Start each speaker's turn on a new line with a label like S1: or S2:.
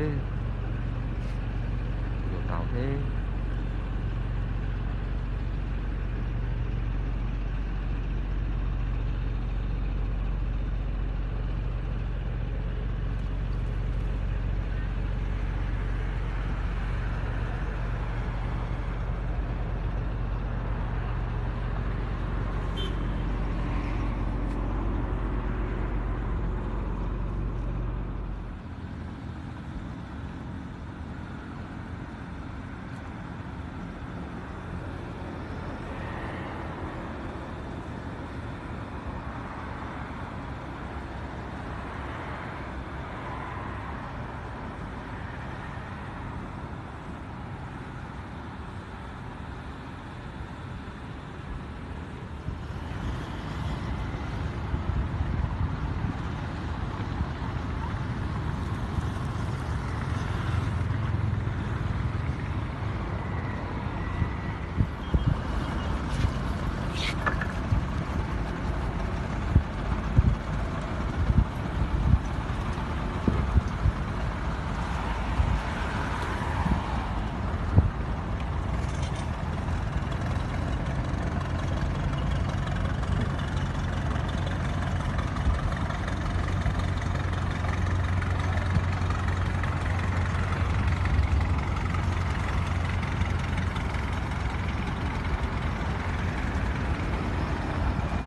S1: thế kiểu tàu thế